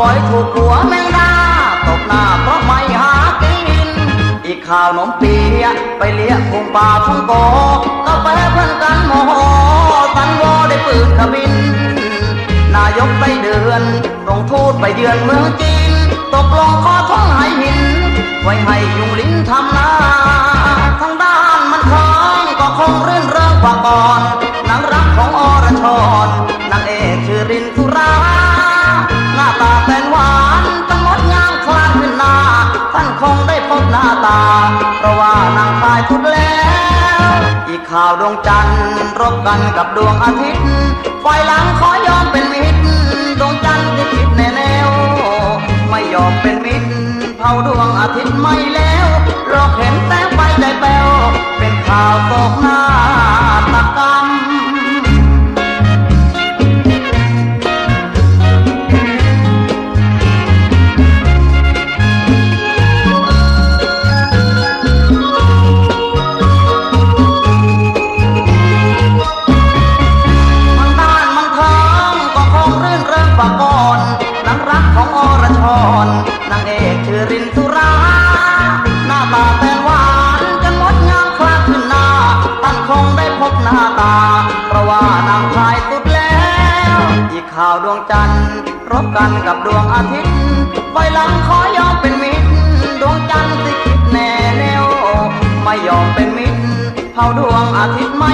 ปล่อยถูกหัวแมงดาตกหน้าเพราะไม่หากิน อีกข่าวหนมเปียไปเลี้ยงพุงป่าท้องโกก็แปเพื่อนกันโมโหสันวอได้ปืนขบิน นายกไปเดือนลงทูตไปเยือนเมืองจีน ตกลงขอท้องให้หิน ไว้ให้ยุงลิ้นทำนาทางด้านมันคองก็คงเรื่นเริงกว่าก่อนนางรักของอรชรน รินสุรา หน้าตาแสนหวานตั้งงดงามคลานขึ้นหน้าท่านคงได้พบหน้าตา เพราะว่านางคายพุดแล้ว อีกข่าวดวงจันทร์รบกันกับดวงอาทิตย์ไฟหลังขอยอมเป็นมิตรดวงจันทร์ที่คิดแน่แนว ไม่ยอมเป็นมิตรเผาดวงอาทิตย์ไม่แล้วรอเห็น ข่าวดวงจันทร์รบกันกับดวงอาทิตย์ไฟหลังขอยอมเป็นมิตร ดวงจันทร์สิคิดแน่แนวไม่ยอมเป็นมิตรเผาดวงอาทิตย์ไม่